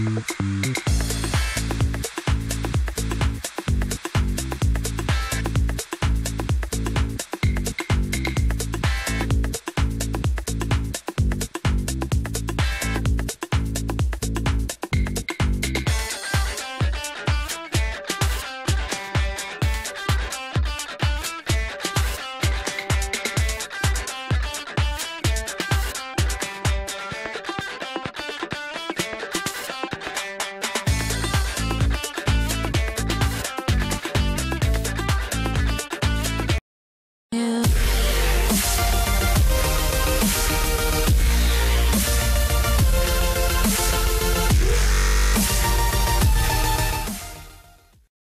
Mm-hmm.